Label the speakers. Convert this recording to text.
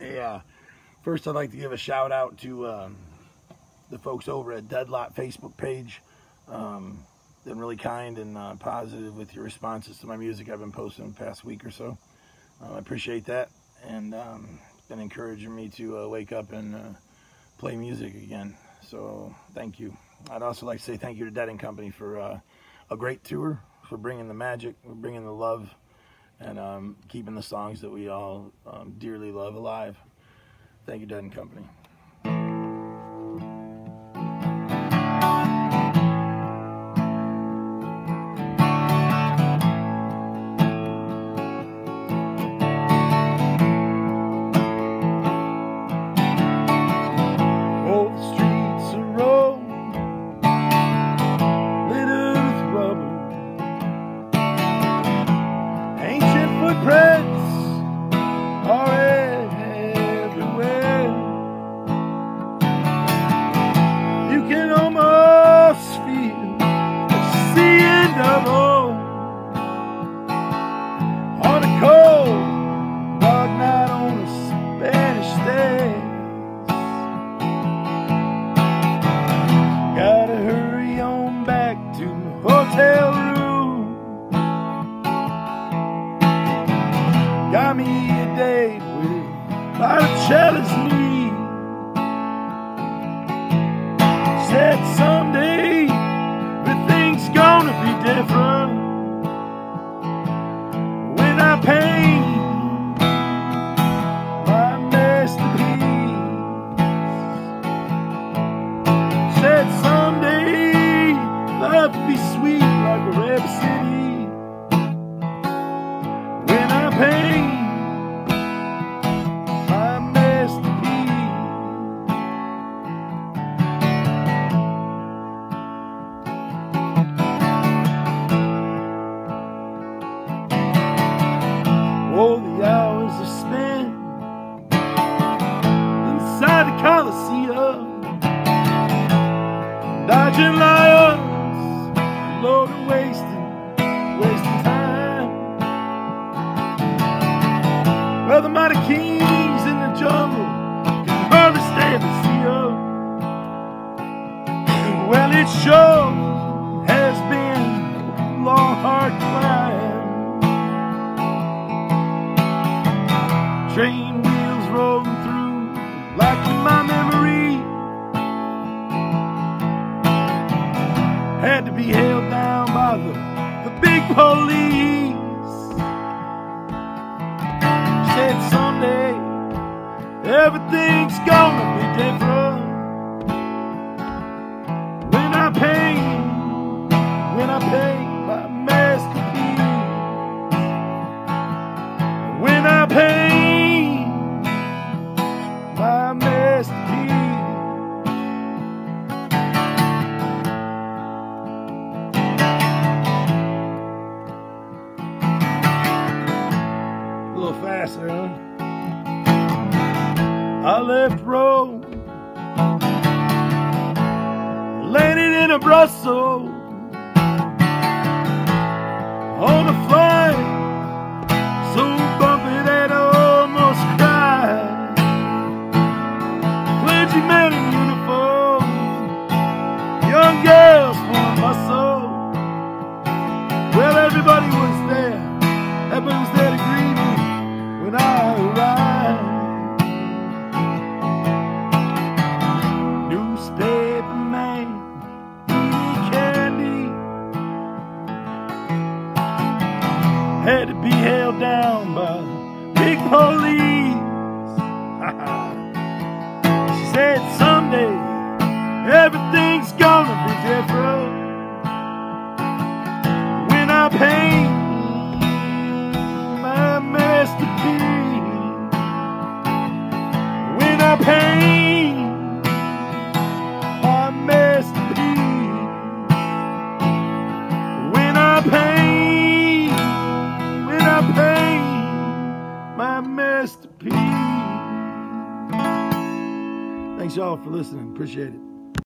Speaker 1: Yeah. First, I'd like to give a shout out to um, the folks over at Deadlot Facebook page. Um, been really kind and uh, positive with your responses to my music I've been posting the past week or so. Uh, I appreciate that, and um, been encouraging me to uh, wake up and uh, play music again. So thank you. I'd also like to say thank you to Dead and Company for uh, a great tour, for bringing the magic, for bringing the love, and um, keeping the songs that we all um, dearly love alive. Thank you, Dead and Company. Monticella's knee. Said someday everything's gonna be different. When I paint my masterpiece. Said someday love be sweet like a rhapsody. When I paint dodging lions, load of wasting, wasting time. Well, the mighty kings in the jungle can hardly stand to see up. Well, it sure has been a long, hard climb. Train wheels rolling through, like in my had to be held down by the, the big police. Said someday everything's gonna be different. When I paint, when I paint my masterpiece. Faster. I left Rome, landed in a Brussels on a flight so bumpy that I almost cried. Clergyman in candy. Had to be held down by big police. she said someday everything's gonna be different when I paint my masterpiece. When I paint I paint my masterpiece. Thanks y'all for listening. Appreciate it.